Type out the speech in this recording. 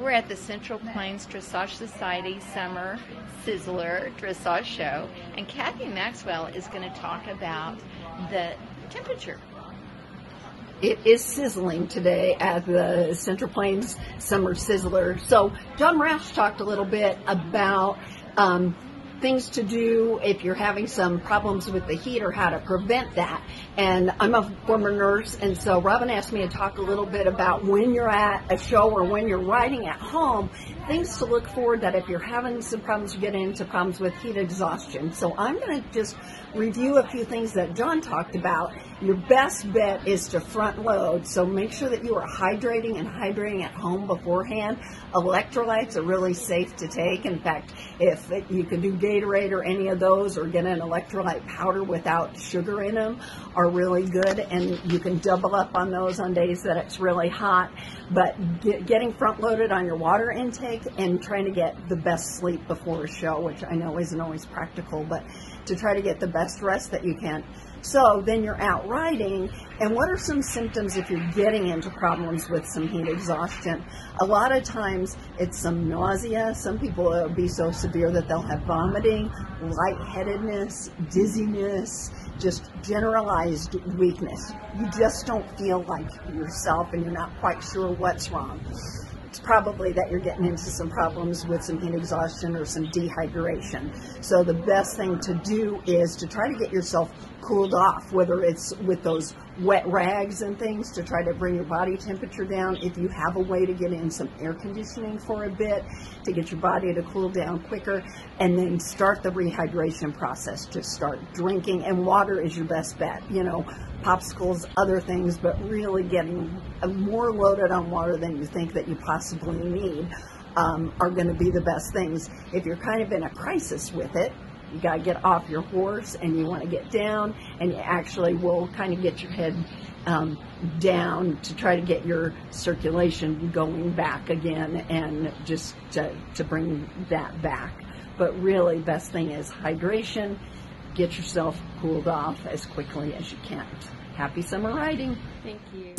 We're at the Central Plains Dressage Society Summer Sizzler Dressage Show, and Kathy Maxwell is going to talk about the temperature. It is sizzling today at the Central Plains Summer Sizzler. So, John Rash talked a little bit about um, things to do if you're having some problems with the heat or how to prevent that. And I'm a former nurse, and so Robin asked me to talk a little bit about when you're at a show or when you're riding at home, things to look for that if you're having some problems, you get into problems with heat exhaustion. So I'm going to just review a few things that John talked about. Your best bet is to front load, so make sure that you are hydrating and hydrating at home beforehand. Electrolytes are really safe to take. In fact, if you can do Gatorade or any of those, or get an electrolyte powder without sugar in them, are really good, and you can double up on those on days that it's really hot. But get, getting front loaded on your water intake and trying to get the best sleep before a show, which I know isn't always practical, but to try to get the best rest that you can. So then you're out riding, and what are some symptoms if you're getting into problems with some heat exhaustion? A lot of times it's some nausea. Some people will be so severe that they'll have vomiting, lightheadedness, dizziness, just generalized weakness. You just don't feel like yourself and you're not quite sure what's wrong probably that you're getting into some problems with some heat exhaustion or some dehydration. So the best thing to do is to try to get yourself cooled off, whether it's with those wet rags and things to try to bring your body temperature down. If you have a way to get in some air conditioning for a bit to get your body to cool down quicker, and then start the rehydration process. Just start drinking, and water is your best bet. You know, popsicles, other things, but really getting more loaded on water than you think that you possibly need. Um, are going to be the best things. If you're kind of in a crisis with it, you got to get off your horse and you want to get down and you actually will kind of get your head um, down to try to get your circulation going back again and just to, to bring that back. But really, best thing is hydration. Get yourself cooled off as quickly as you can. Happy summer riding. Thank you.